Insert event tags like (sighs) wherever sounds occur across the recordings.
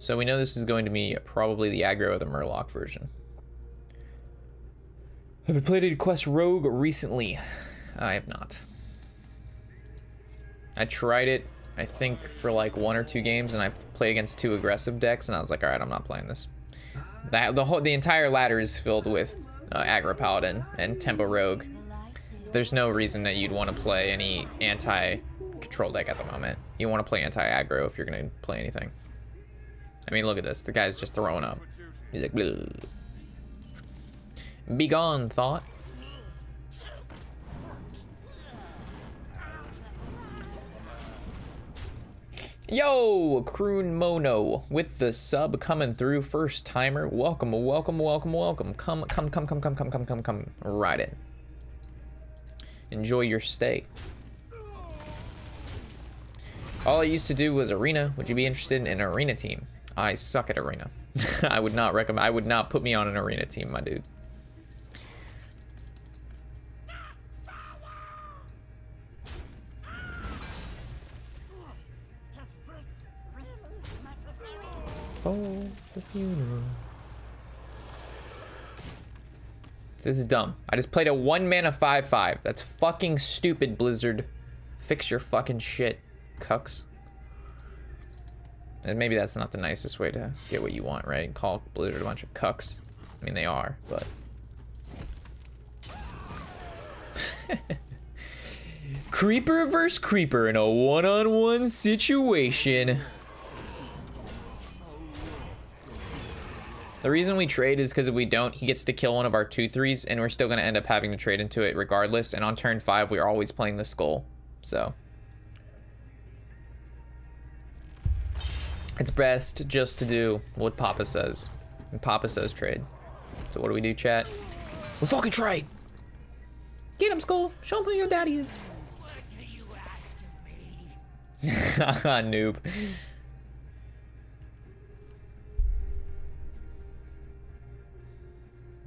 So we know this is going to be probably the aggro of the Murloc version. Have you played a Quest Rogue recently? I have not. I tried it, I think, for like one or two games, and I played against two aggressive decks, and I was like, all right, I'm not playing this. That the whole the entire ladder is filled with uh, aggro paladin and tempo rogue. There's no reason that you'd want to play any anti-control deck at the moment. You want to play anti-aggro if you're gonna play anything. I mean, look at this. The guy's just throwing up. He's like, Bleh. be gone, thought. Yo, Croon Mono with the sub coming through. First timer. Welcome, welcome, welcome, welcome. Come, come, come, come, come, come, come, come, come. Right in. Enjoy your stay. All I used to do was arena. Would you be interested in an arena team? I suck at arena. (laughs) I would not recommend. I would not put me on an arena team, my dude. For the funeral. This is dumb. I just played a one mana 5-5. That's fucking stupid, Blizzard. Fix your fucking shit, cucks. And maybe that's not the nicest way to get what you want, right? Call Blizzard a bunch of cucks. I mean, they are, but... (laughs) creeper versus creeper in a one-on-one -on -one situation. The reason we trade is because if we don't, he gets to kill one of our 2-3s, and we're still going to end up having to trade into it regardless. And on turn 5, we're always playing the skull. So... It's best just to do what Papa says. And Papa says trade. So what do we do, chat? We fucking trade! Get him, Skull! Show him who your daddy is! (laughs) Noob.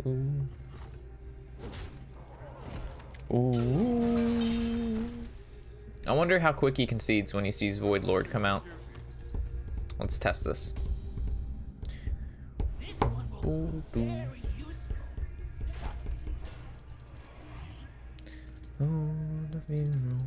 Ooh. Ooh. I wonder how quick he concedes when he sees Void Lord come out. Let's test this. Funeral.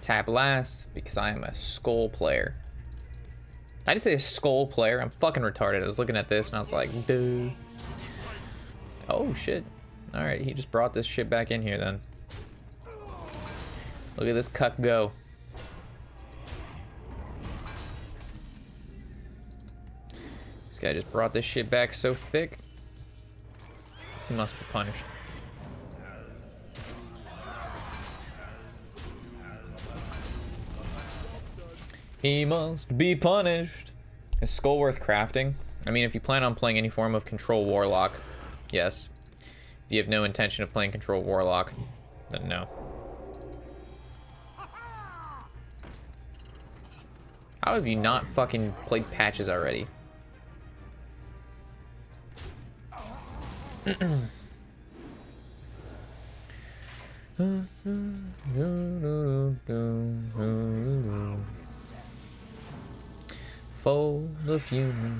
Tap last because I am a skull player. I just say a skull player. I'm fucking retarded. I was looking at this and I was like, dude. Oh shit. All right, he just brought this shit back in here then. Look at this cuck go. This guy just brought this shit back so thick. He must be punished. He must be punished. Is Skull worth crafting? I mean, if you plan on playing any form of Control Warlock, yes. If you have no intention of playing Control Warlock, then no. How have you not fucking played patches already? The funeral.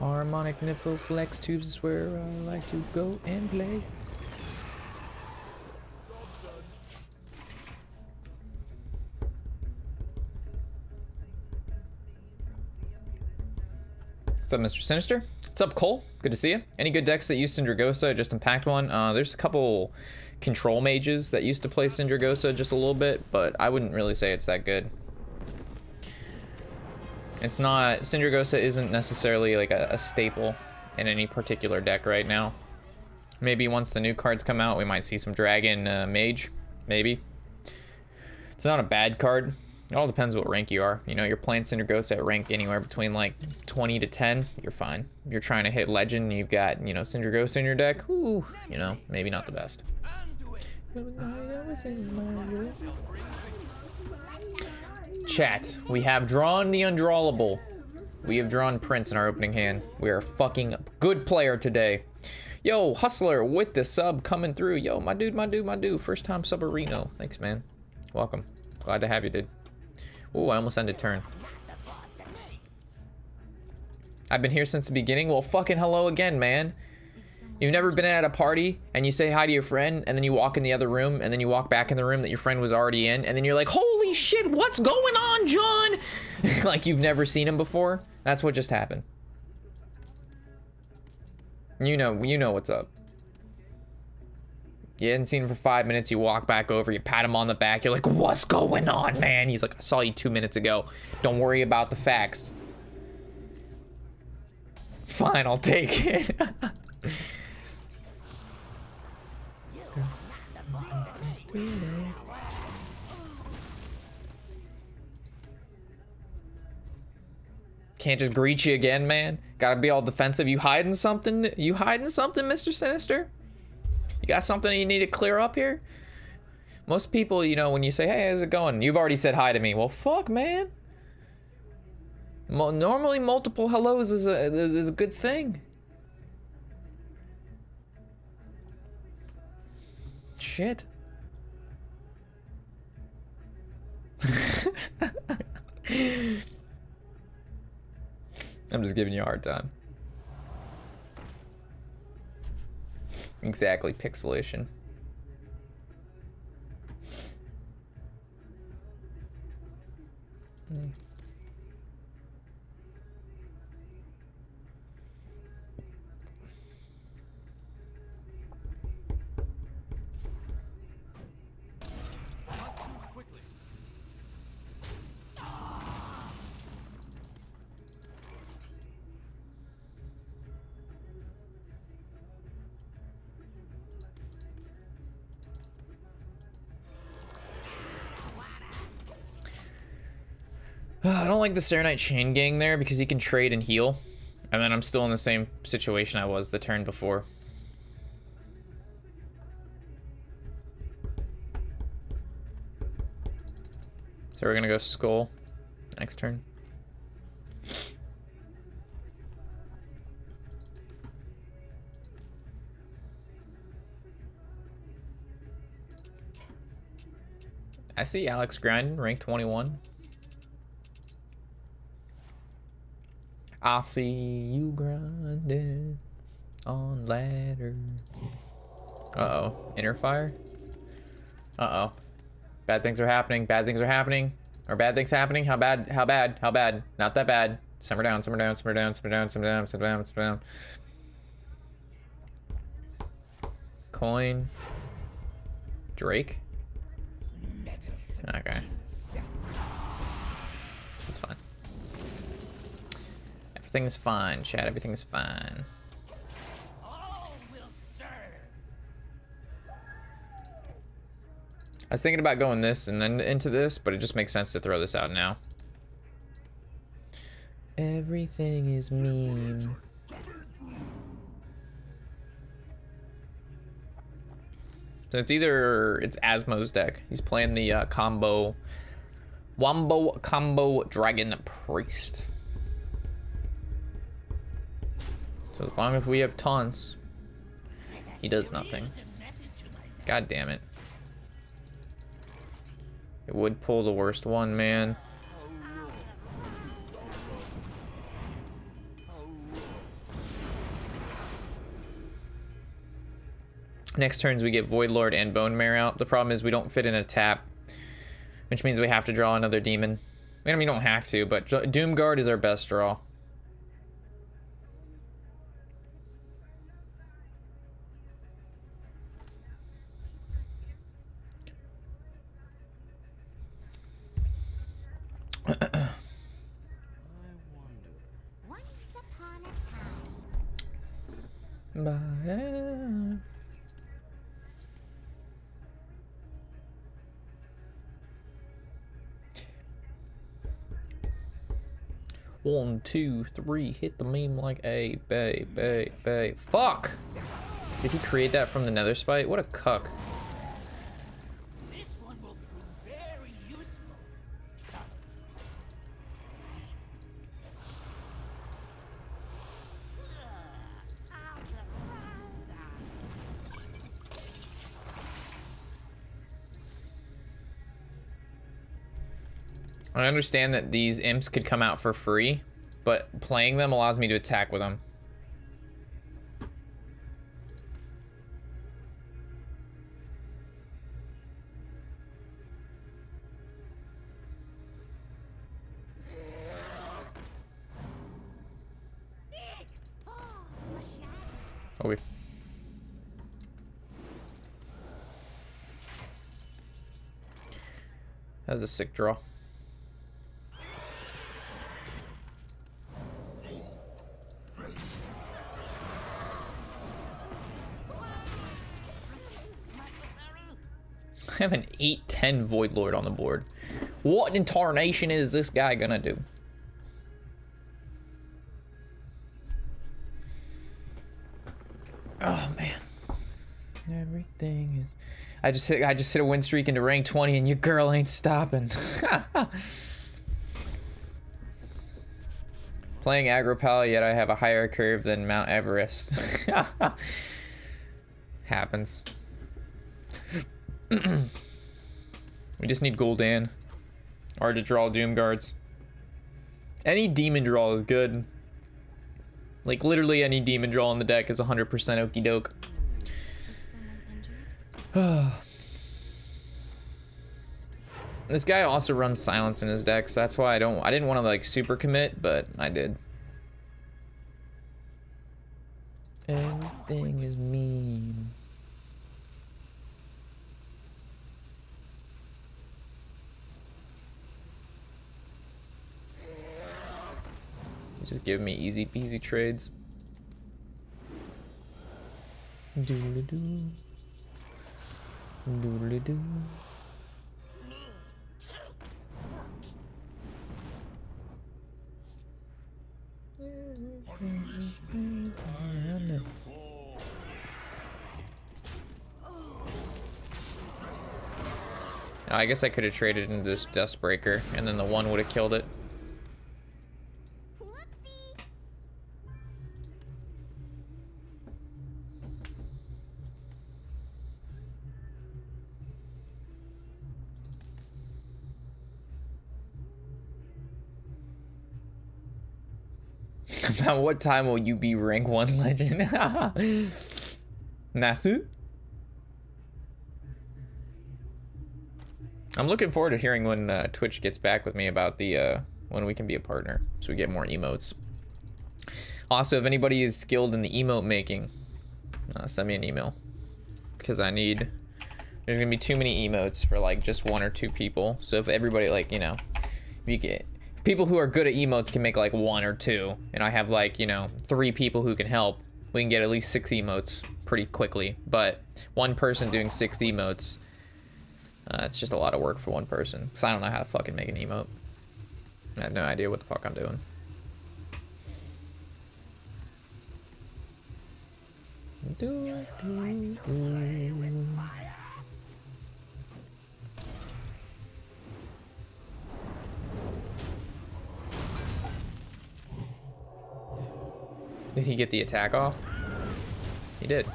Harmonic nipple flex tubes is where I like to go and play. Up, Mr. Sinister? What's up, Cole? Good to see you. Any good decks that use Sindragosa? Just impact one. Uh, there's a couple control mages that used to play Sindragosa just a little bit, but I wouldn't really say it's that good. It's not, Sindragosa isn't necessarily like a, a staple in any particular deck right now. Maybe once the new cards come out, we might see some Dragon uh, Mage, maybe. It's not a bad card. It all depends what rank you are. You know, you're playing Cinder Ghost at rank anywhere between like 20 to 10, you're fine. You're trying to hit Legend, you've got, you know, Cinder Ghost in your deck, ooh, you know, maybe not the best. Chat, we have drawn the undrawable. We have drawn Prince in our opening hand. We are a fucking good player today. Yo, Hustler with the sub coming through. Yo, my dude, my dude, my dude. First time sub Reno. Thanks, man. Welcome. Glad to have you, dude. Oh, I almost ended turn. I've been here since the beginning. Well, fucking hello again, man. You've never been at a party and you say hi to your friend and then you walk in the other room and then you walk back in the room that your friend was already in and then you're like, holy shit, what's going on, John? (laughs) like you've never seen him before. That's what just happened. You know, you know what's up. You hadn't seen him for five minutes, you walk back over, you pat him on the back, you're like, what's going on, man? He's like, I saw you two minutes ago. Don't worry about the facts. Fine, I'll take it. Can't just greet you again, man. Gotta be all defensive. You hiding something? You hiding something, Mr. Sinister? You got something you need to clear up here? Most people, you know, when you say, hey, how's it going? You've already said hi to me. Well, fuck, man. Mo normally, multiple hellos is a, is, is a good thing. Shit. (laughs) I'm just giving you a hard time. Exactly, pixelation. Mm. I don't like the Saronite Chain Gang there because he can trade and heal. And then I'm still in the same situation I was the turn before. So we're gonna go Skull next turn. I see Alex grinding, rank 21. I see you grinding on ladder. Uh-oh. Inner fire? Uh-oh. Bad things are happening. Bad things are happening. Are bad things happening? How bad? How bad? How bad? Not that bad. Simmer down, simmer down, simmer down, simmer down, simmer down, simmer down, simmer down. Coin. Drake? Okay. Everything's fine, Chad. Everything's fine. I was thinking about going this and then into this, but it just makes sense to throw this out now. Everything is mean. So it's either, it's Asmo's deck. He's playing the uh, combo, Wombo Combo Dragon Priest. So as long as we have taunts, he does nothing. God damn it. It would pull the worst one, man. Next turns we get Void Lord and Bone Mare out. The problem is we don't fit in a tap, which means we have to draw another demon. I mean, we don't have to, but Doomguard is our best draw. Two, three. Hit the meme like a bay, bay, bay. Fuck! Did he create that from the nether spite? What a cuck. I understand that these imps could come out for free, but playing them allows me to attack with them. Oh, we. That was a sick draw. 8-10 Void Lord on the board. What in tarnation is this guy gonna do? Oh man. Everything is I just hit I just hit a win streak into rank 20 and your girl ain't stopping. (laughs) Playing Agropal, yet I have a higher curve than Mount Everest. (laughs) Happens. (clears throat) we just need Gul'dan. Or to draw Doom Guards. Any demon draw is good. Like, literally any demon draw in the deck is 100% okie doke. this guy also runs silence in his deck, so that's why I don't I didn't want to like super commit, but I did. Everything is mean. Just give me easy peasy trades. Doodly doo. Doodly doo. I guess I could have traded into this Dustbreaker, and then the one would have killed it. About what time will you be rank 1 (laughs) legend? Nasu? I'm looking forward to hearing when uh, Twitch gets back with me about the uh, when we can be a partner, so we get more emotes. Also, if anybody is skilled in the emote making, uh, send me an email because I need. There's gonna be too many emotes for like just one or two people. So if everybody like you know, you get people who are good at emotes can make like one or two, and I have like you know three people who can help. We can get at least six emotes pretty quickly. But one person doing six emotes uh, it's just a lot of work for one person. Because I don't know how to fucking make an emote. I have no idea what the fuck I'm doing. Do, do, do. Did he get the attack off? He did.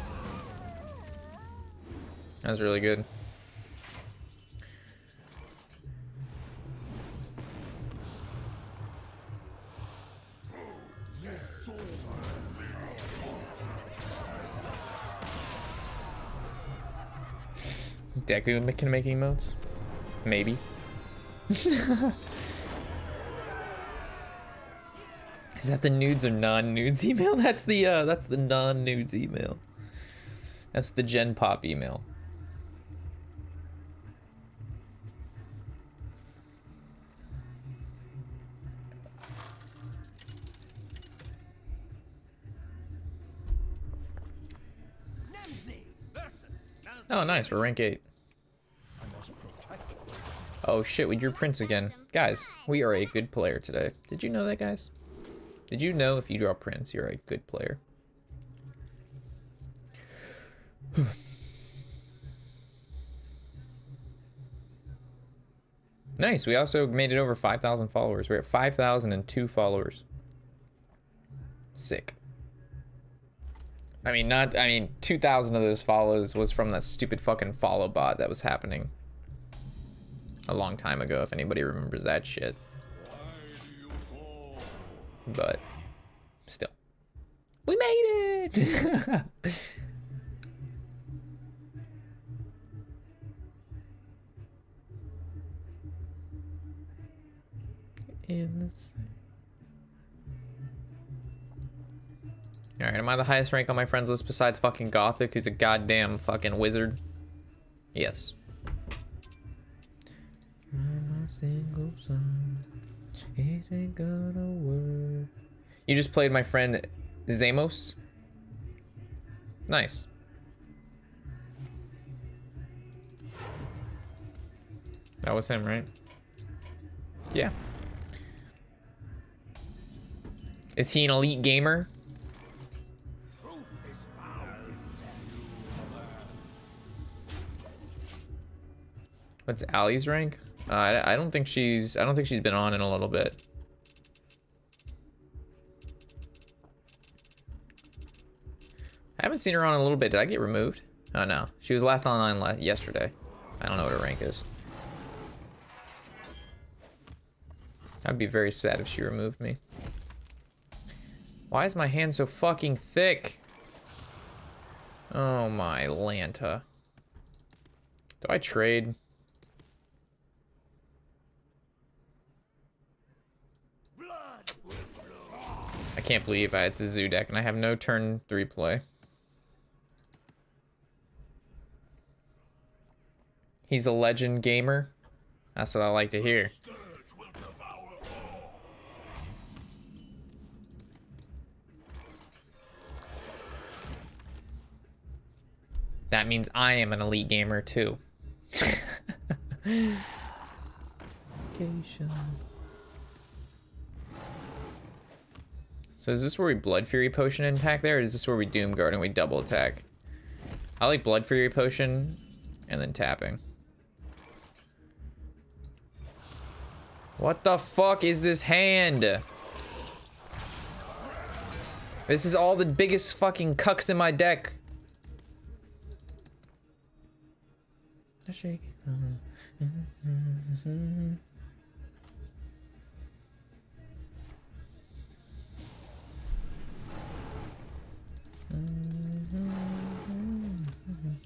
That was really good. Deku can make emotes? Maybe. (laughs) Is that the nudes or non-nudes (laughs) email? That's the uh that's the non-nudes email. That's the Gen Pop email. Oh, nice. We're rank 8. Oh shit, we drew Prince again. Guys, we are a good player today. Did you know that, guys? Did you know if you draw Prince, you're a good player? (sighs) nice. We also made it over 5,000 followers. We're at 5,002 followers. Sick. I mean, not. I mean, 2,000 of those follows was from that stupid fucking follow bot that was happening a long time ago. If anybody remembers that shit. But still, we made it. (laughs) In Alright, am I the highest rank on my friends list besides fucking Gothic, who's a goddamn fucking wizard? Yes. You just played my friend Zamos? Nice. That was him, right? Yeah. Is he an elite gamer? What's Ali's rank? Uh, I, I don't think she's. I don't think she's been on in a little bit. I haven't seen her on in a little bit. Did I get removed? Oh no, she was last online yesterday. I don't know what her rank is. I'd be very sad if she removed me. Why is my hand so fucking thick? Oh my Lanta. Do I trade? I can't believe I, it's a zoo deck and I have no turn three play. He's a legend gamer. That's what I like to hear. That means I am an elite gamer too. (laughs) So is this where we Blood Fury Potion and attack there, or is this where we Doom Guard and we double attack? I like Blood Fury Potion and then tapping. What the fuck is this hand? This is all the biggest fucking cucks in my deck.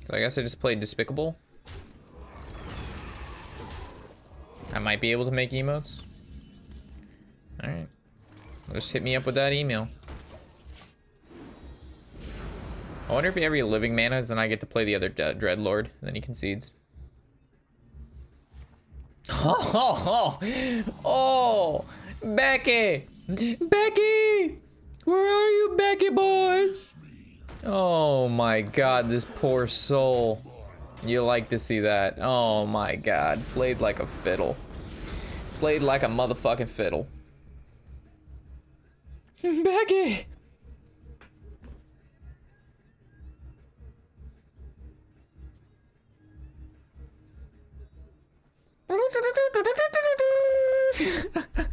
So I guess I just played Despicable. I might be able to make emotes. Alright. just hit me up with that email. I wonder if every living manas, then I get to play the other Dreadlord, and then he concedes. Oh, (laughs) oh, oh, Becky, Becky, where are you, Becky boys? Oh my god, this poor soul. You like to see that. Oh my god. Played like a fiddle. Played like a motherfucking fiddle. (laughs) Becky! (laughs)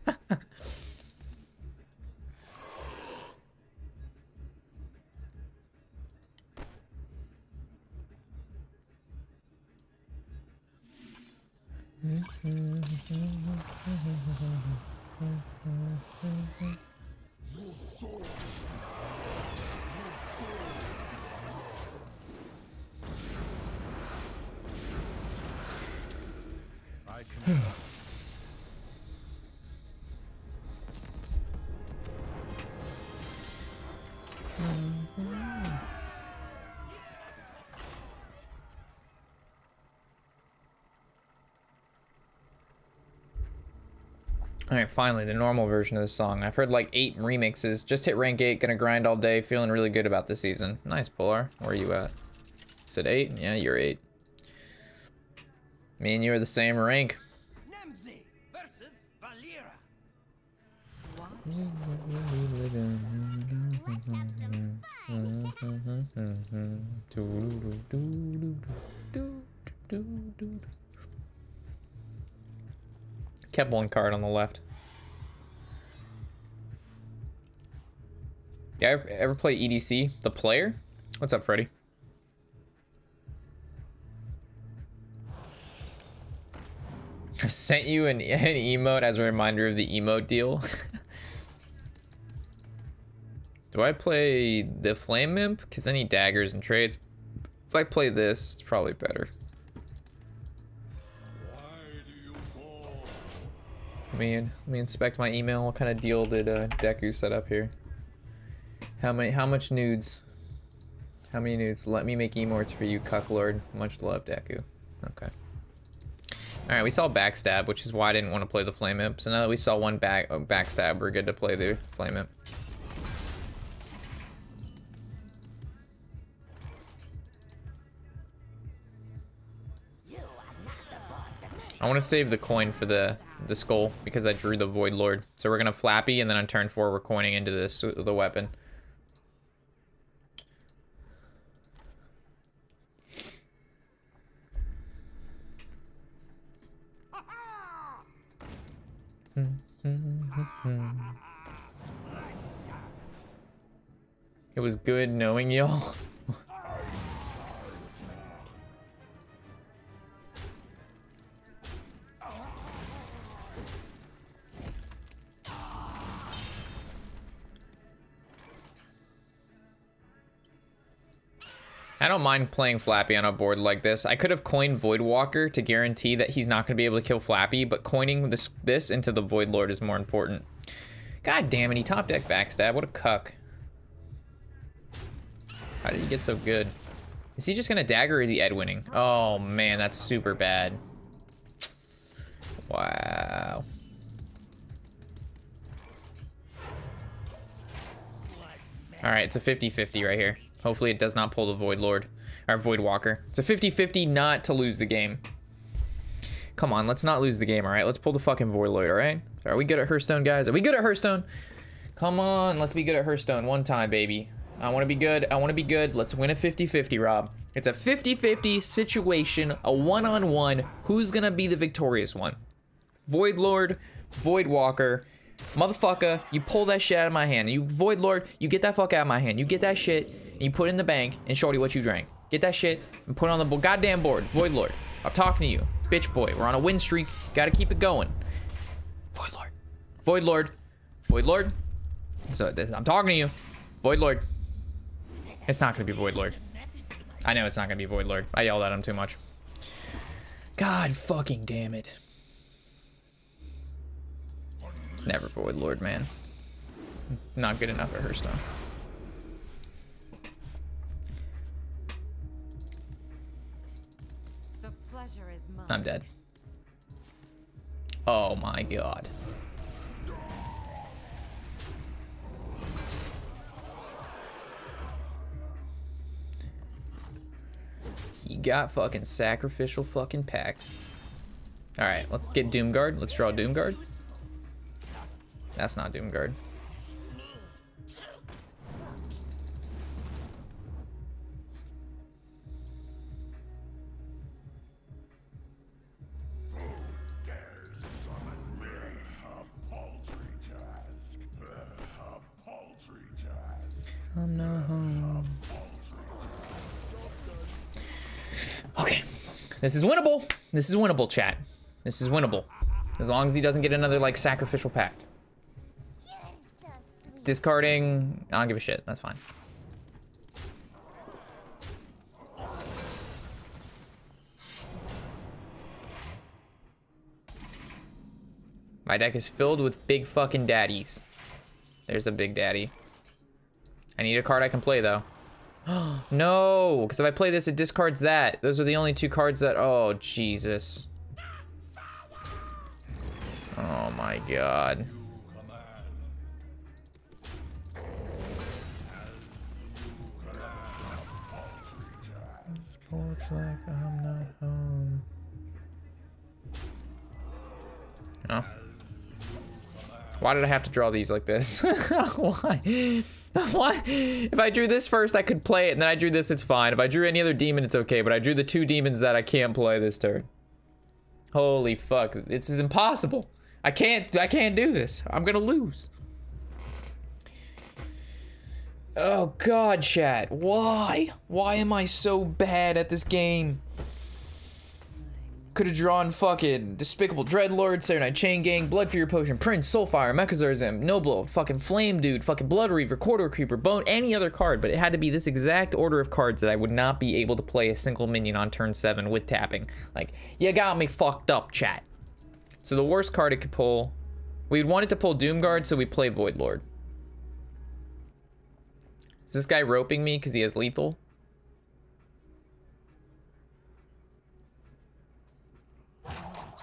I can Alright, finally, the normal version of this song. I've heard like eight remixes. Just hit rank 8, gonna grind all day, feeling really good about the season. Nice, Polar. Where are you at? Is it 8? Yeah, you're 8. Me and you are the same rank. One card on the left. Yeah, ever, play EDC? The player? What's up, Freddy? (laughs) I've sent you an, (laughs) an emote as a reminder of the emote deal. (laughs) Do I play the Flame Imp? Because any daggers and trades. If I play this, it's probably better. Let me, let me inspect my email. What kind of deal did uh, Deku set up here? How many? How much nudes? How many nudes? Let me make emotes for you, Cucklord. Much love, Deku. Okay. All right, we saw backstab, which is why I didn't want to play the flame imp. So now that we saw one back oh, backstab, we're good to play the flame imp. I want to save the coin for the the skull because I drew the void lord. So we're gonna flappy and then on turn four we're coining into this uh, the weapon. (laughs) It was good knowing y'all. (laughs) I don't mind playing Flappy on a board like this. I could have coined Voidwalker to guarantee that he's not going to be able to kill Flappy, but coining this this into the Void Lord is more important. God damn it, he top deck backstab. What a cuck. How did he get so good? Is he just going to dagger or is he Ed winning? Oh man, that's super bad. Wow. All right, it's a 50-50 right here. Hopefully it does not pull the Void Lord. Or Void Walker. It's a 50-50 not to lose the game. Come on, let's not lose the game, alright? Let's pull the fucking Void Lord, alright? Are we good at Hearthstone, guys? Are we good at Hearthstone? Come on, let's be good at Hearthstone one time, baby. I want to be good. I want to be good. Let's win a 50-50, Rob. It's a 50-50 situation, a one-on-one. -on -one. Who's going to be the victorious one? Void Lord, Void Walker, Motherfucker, you pull that shit out of my hand. You Void Lord, you get that fuck out of my hand. You get that shit and you put it in the bank and shorty what you drank. Get that shit and put it on the goddamn board. Void Lord, I'm talking to you. Bitch boy, we're on a win streak. Gotta keep it going. Void Lord. Void Lord. Void Lord. So I'm talking to you. Void Lord. It's not gonna be Void Lord. I know it's not gonna be Void Lord. I yelled at him too much. God fucking damn it. It's never Void Lord, man. Not good enough at Hearthstone. I'm dead. Oh my god. He got fucking sacrificial fucking pact. Alright, let's get Doomguard. Let's draw Doomguard. That's not Doomguard. This is winnable. This is winnable, chat. This is winnable. As long as he doesn't get another, like, sacrificial pact. Discarding, I don't give a shit. That's fine. My deck is filled with big fucking daddies. There's a big daddy. I need a card I can play, though. (gasps) no, because if I play this, it discards that. Those are the only two cards that... Oh, Jesus. Oh my god. Sports like I'm not home. Oh. Why did I have to draw these like this? (laughs) Why? (laughs) Why? If I drew this first, I could play it, and then I drew this, it's fine. If I drew any other demon, it's okay, but I drew the two demons that I can't play this turn. Holy fuck, this is impossible. I can't, I can't do this. I'm gonna lose. Oh god, chat. Why? Why am I so bad at this game? Could have drawn fucking Despicable Dreadlord, Night Chain Gang, Blood Fury Potion, Prince, Soulfire, Mechazardzim, Noblo, fucking Flame Dude, fucking Blood Reaver, Corridor Creeper, Bone, any other card, but it had to be this exact order of cards that I would not be able to play a single minion on turn 7 with tapping. Like, you got me fucked up, chat. So the worst card it could pull, we'd want it to pull Doomguard, so we play Void Lord. Is this guy roping me because he has lethal?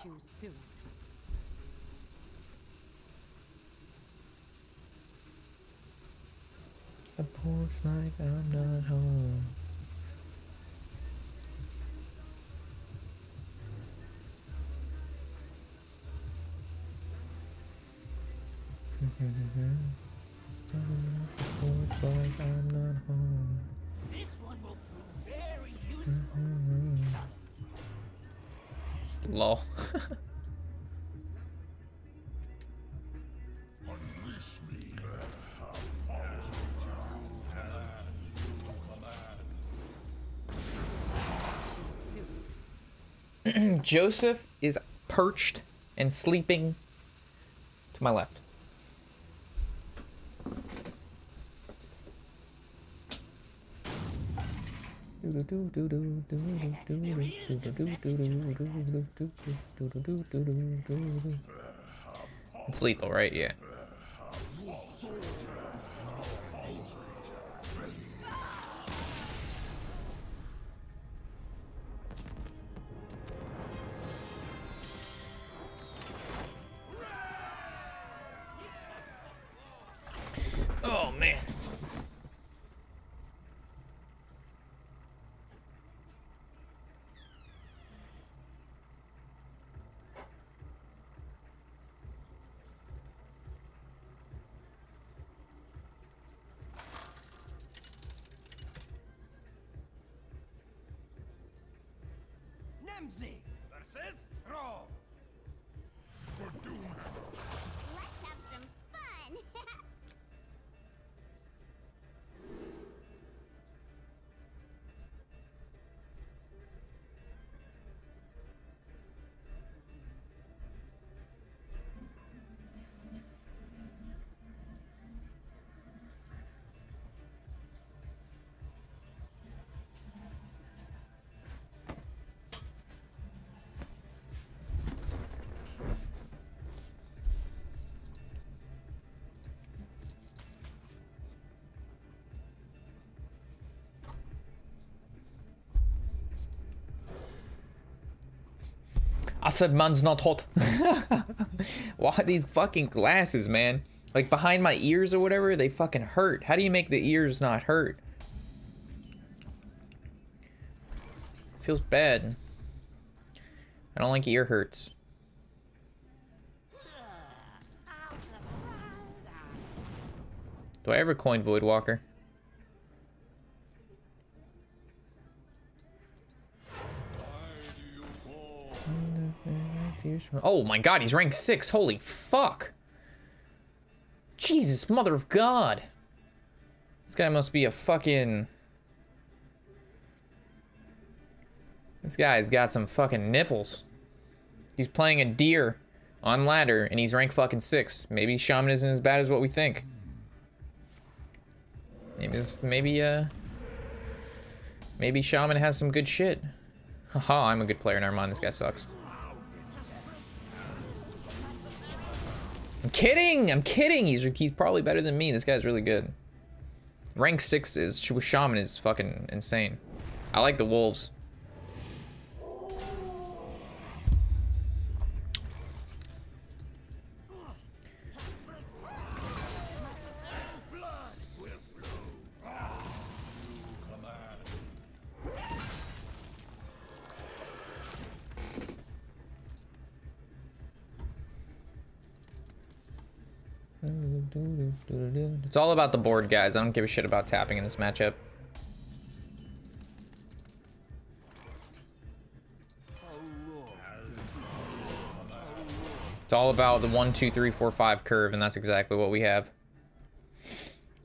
Choose soon. A porch like I'm not home. Porch like I'm not home. This one will prove very useful. Mm-hmm. Lol. (laughs) (clears throat) Joseph is perched and sleeping to my left. It's lethal, right? Yeah. I said man's not hot. (laughs) Why these fucking glasses, man? Like behind my ears or whatever, they fucking hurt. How do you make the ears not hurt? Feels bad. I don't like ear hurts. Do I ever coin Void Walker? Oh my god, he's rank 6. Holy fuck. Jesus, mother of God. This guy must be a fucking... This guy's got some fucking nipples. He's playing a deer on ladder and he's rank fucking 6. Maybe Shaman isn't as bad as what we think. Maybe, maybe, uh... Maybe Shaman has some good shit. Haha, I'm a good player. Never mind, this guy sucks. I'm kidding. I'm kidding. He's he's probably better than me. This guy's really good. Rank six is with shaman is fucking insane. I like the wolves. About the board, guys. I don't give a shit about tapping in this matchup. It's all about the one, two, three, four, five curve, and that's exactly what we have.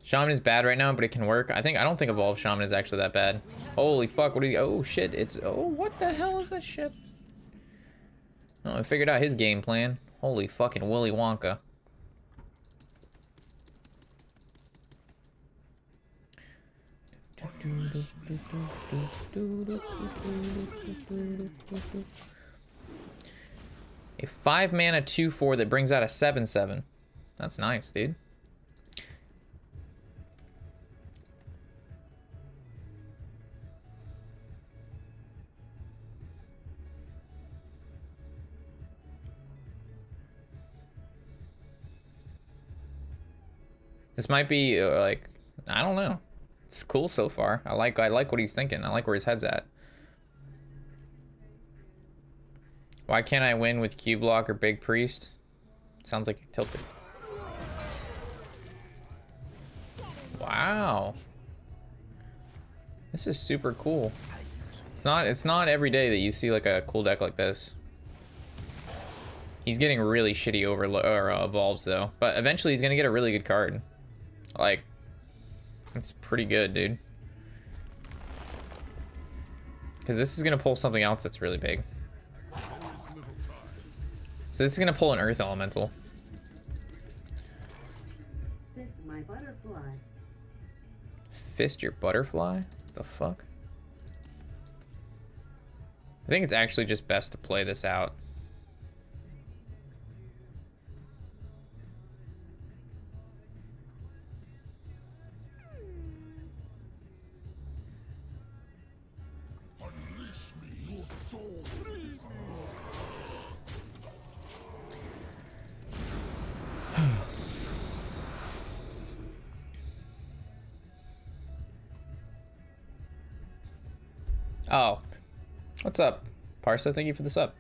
Shaman is bad right now, but it can work. I think I don't think Evolve Shaman is actually that bad. Holy fuck, what do you oh shit, it's oh what the hell is that shit? Oh, I figured out his game plan. Holy fucking Willy Wonka. A 5 mana 2 4 that brings out a 7 7. That's nice, dude. This might be uh, like I don't know. It's cool so far. I like I like what he's thinking. I like where his head's at. Why can't I win with Cubelock or Big Priest? Sounds like you're tilted. Wow. This is super cool. It's not it's not every day that you see like a cool deck like this. He's getting really shitty over or uh, evolves though, but eventually he's gonna get a really good card. Like, it's pretty good, dude. Because this is gonna pull something else that's really big. So this is gonna pull an Earth Elemental. Fist my butterfly. Fist your butterfly? The fuck? I think it's actually just best to play this out. Oh. What's up? Parsa, thank you for the sub.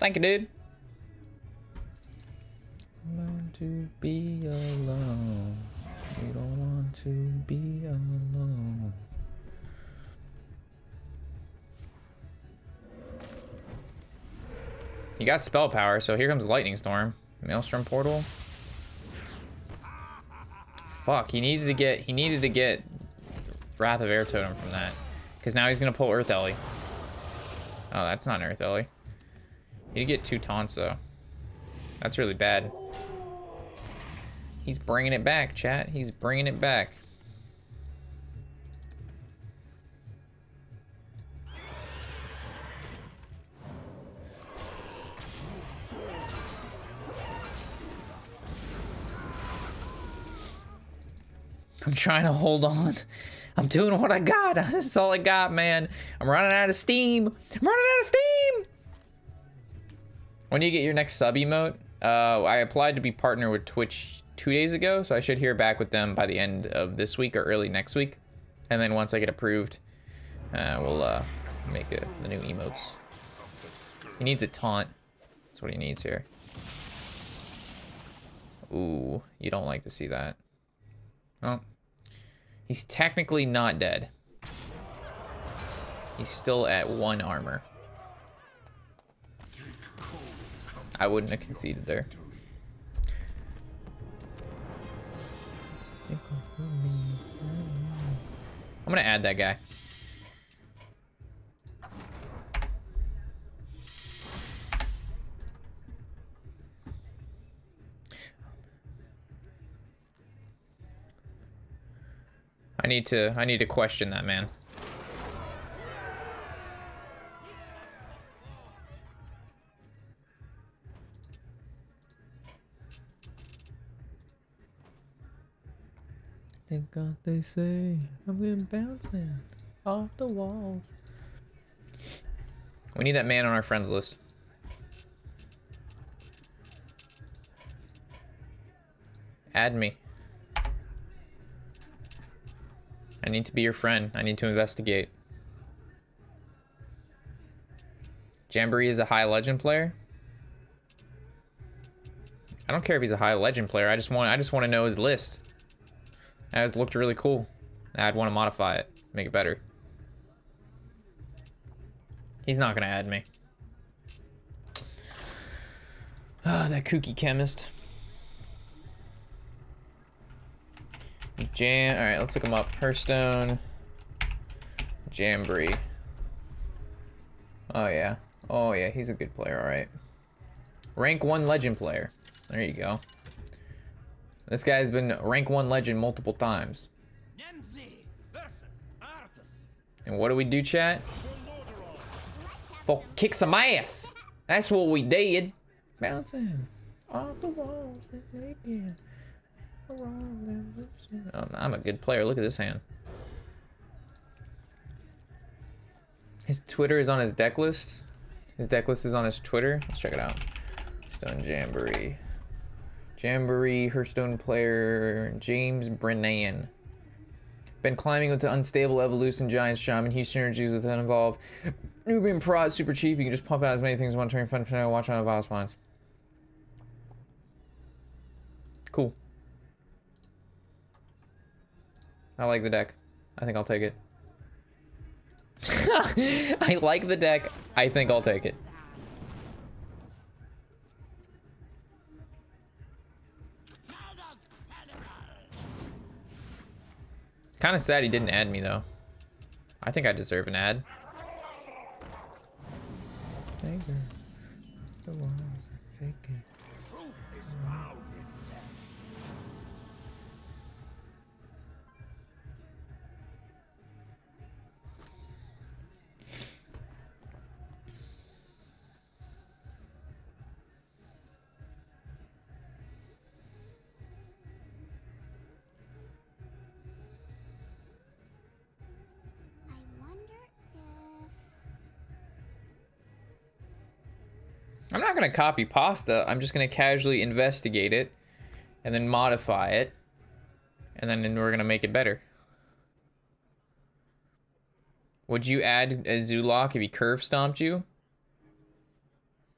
Thank you, dude. Want to be alone. You don't want to be alone. He got spell power, so here comes Lightning Storm. Maelstrom Portal. Fuck, he needed to get he needed to get Wrath of Air Totem from that. Because now he's going to pull Earth Ellie. Oh, that's not Earth Ellie. He did get two taunts, though. That's really bad. He's bringing it back, chat. He's bringing it back. Trying to hold on. I'm doing what I got. This is all I got, man. I'm running out of steam. I'm running out of steam. When do you get your next sub emote? Uh, I applied to be partner with Twitch two days ago, so I should hear back with them by the end of this week or early next week. And then once I get approved, uh, we'll uh, make a, the new emotes. He needs a taunt. That's what he needs here. Ooh, you don't like to see that. Oh. He's technically not dead. He's still at one armor. I wouldn't have conceded there. I'm gonna add that guy. I need to I need to question that man. Thank God they say I'm getting bouncing off the walls. We need that man on our friends list. Add me. I need to be your friend. I need to investigate. Jamboree is a high legend player. I don't care if he's a high legend player. I just want I just want to know his list. That has looked really cool. I'd want to modify it, make it better. He's not gonna add me. Ah, (sighs) that kooky chemist. Jam. All right, let's look him up. Hearthstone. Jamboree. Oh yeah. Oh yeah, he's a good player. All right. Rank one legend player. There you go. This guy's been rank one legend multiple times. Nemzi versus Arthas. And what do we do, chat? Fuck, kick some ass. That's what we did. Bouncing off the walls Oh, I'm a good player. Look at this hand. His Twitter is on his deck list. His deck list is on his Twitter. Let's check it out. Stone Jamboree. Jamboree, Hearthstone player, James Brennan. Been climbing with the unstable evolution giants shaman, huge synergies with uninvolved. Nubian prod, super cheap. You can just pump out as many things one turn, fun to watch on a Vial Spawns. Cool. I like the deck. I think I'll take it. (laughs) I like the deck. I think I'll take it. Kind of sad he didn't add me though. I think I deserve an ad. Not gonna copy pasta. I'm just gonna casually investigate it and then modify it. And then we're gonna make it better. Would you add a Zoolock if he curve stomped you?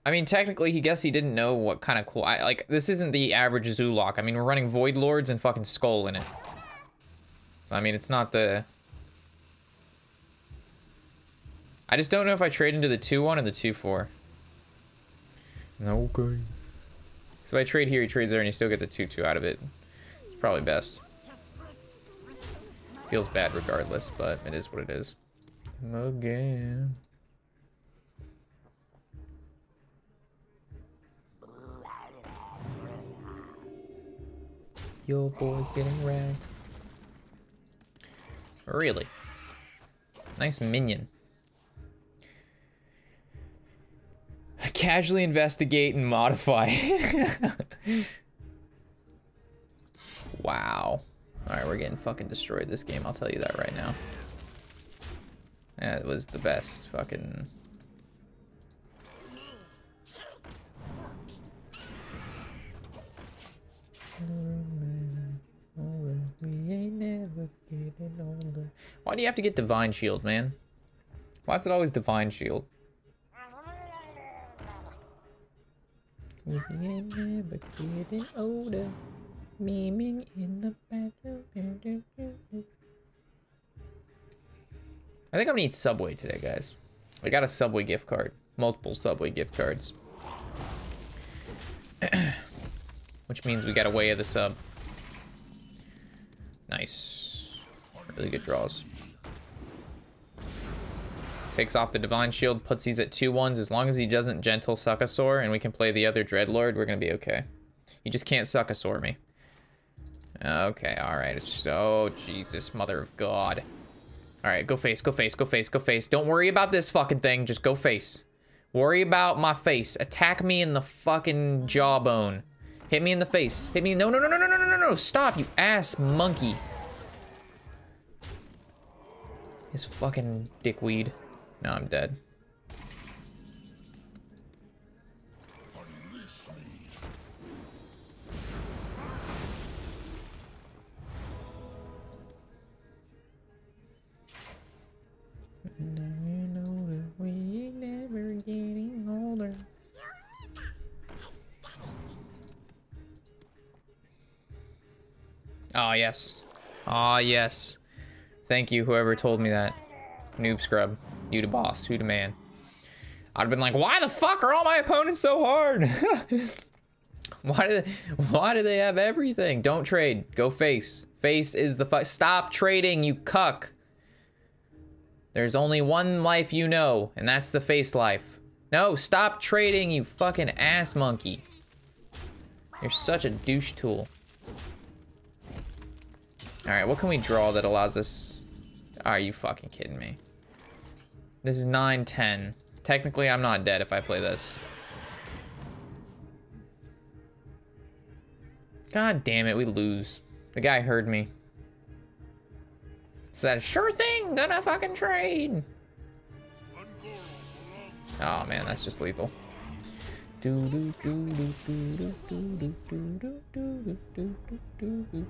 I mean, technically, he guess he didn't know what kind of cool. I like this isn't the average Zoolock. I mean, we're running Void Lords and fucking Skull in it. So I mean, it's not the. I just don't know if I trade into the two one or the two four. Okay. So if I trade here, he trades there, and he still gets a 2-2 out of it. It's probably best. Feels bad regardless, but it is what it is. Again. Your boy's getting ragged. Really? Nice minion. Casually investigate and modify. (laughs) wow. Alright, we're getting fucking destroyed this game, I'll tell you that right now. That was the best fucking... Why do you have to get Divine Shield, man? Why is it always Divine Shield? Never getting older. Memeing in the bathroom. I think I'm gonna eat Subway today, guys. I got a Subway gift card. Multiple Subway gift cards. (clears throat) Which means we got a way of the sub. Nice. Really good draws. Takes off the Divine Shield, puts these at two ones. As long as he doesn't Gentle Succosaur and we can play the other Dreadlord, we're going to be okay. He just can't Succosaur me. Okay, alright. So, oh, Jesus, mother of God. Alright, go face, go face, go face, go face. Don't worry about this fucking thing. Just go face. Worry about my face. Attack me in the fucking jawbone. Hit me in the face. Hit me. No, no, no, no, no, no, no, no. Stop, you ass monkey. His fucking dickweed. Now I'm dead. Oh, yes. Ah, yes. Thank you, whoever told me that. Noob scrub. You the boss. Who the man. I'd have been like, why the fuck are all my opponents so hard? (laughs) why do they, why do they have everything? Don't trade. Go face. Face is the fight. Stop trading, you cuck. There's only one life you know, and that's the face life. No, stop trading, you fucking ass monkey. You're such a douche tool. Alright, what can we draw that allows us... Are you fucking kidding me? This is 9, 10. Technically, I'm not dead if I play this. God damn it, we lose. The guy heard me. Said, sure thing, gonna fucking trade. Oh man, that's just lethal. Do do do do do do do do do do do do do do.